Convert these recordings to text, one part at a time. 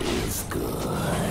is good.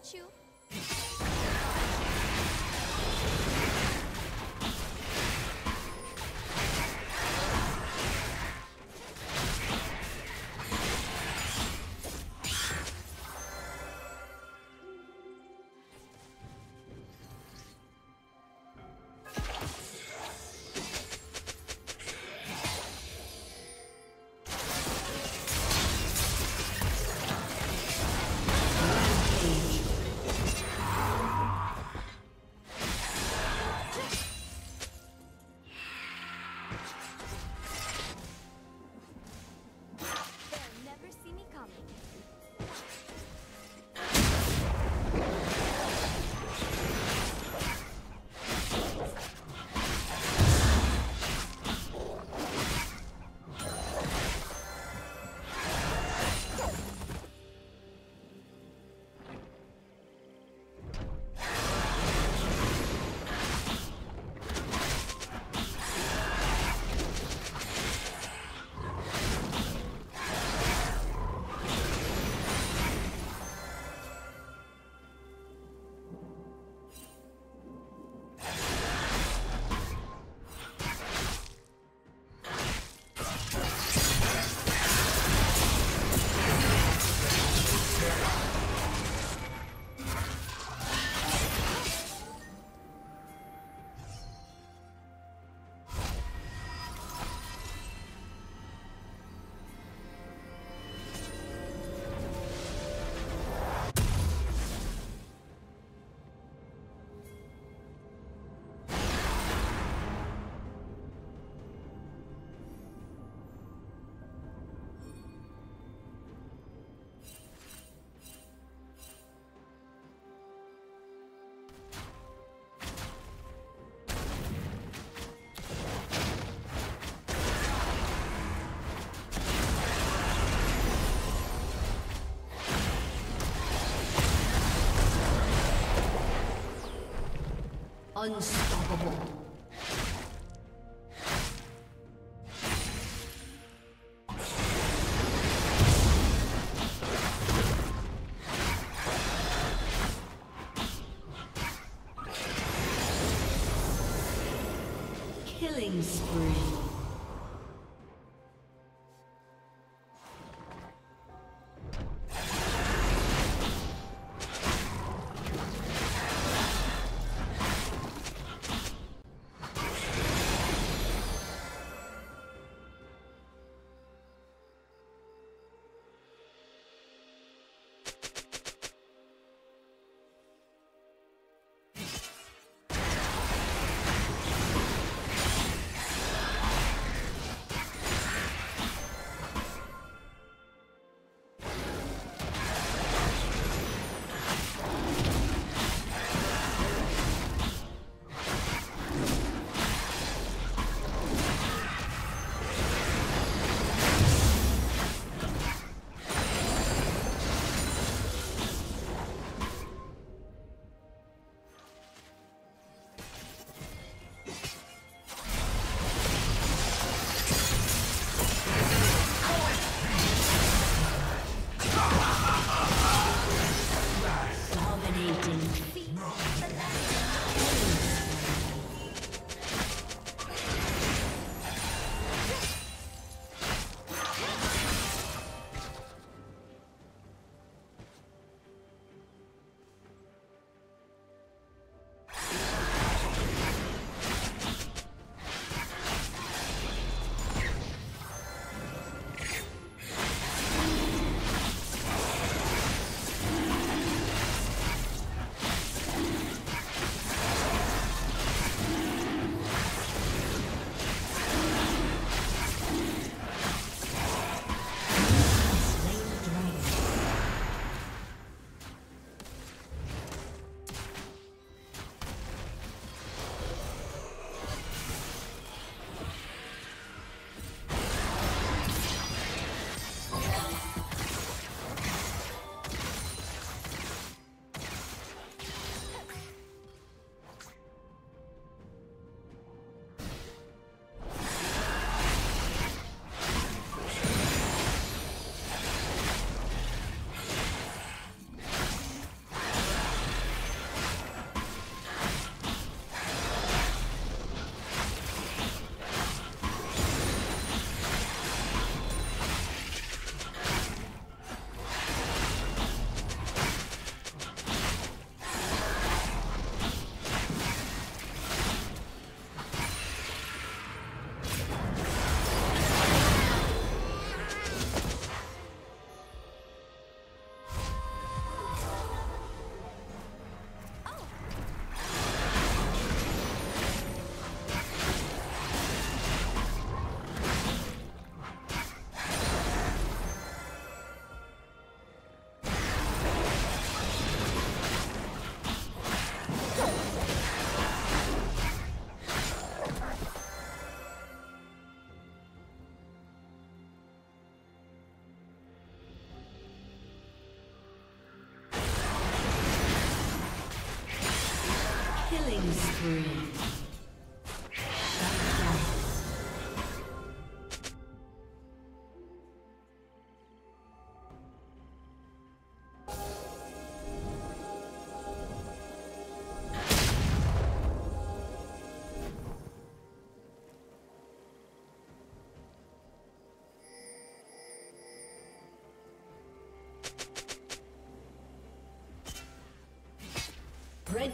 你 Unstoppable. Killing spree.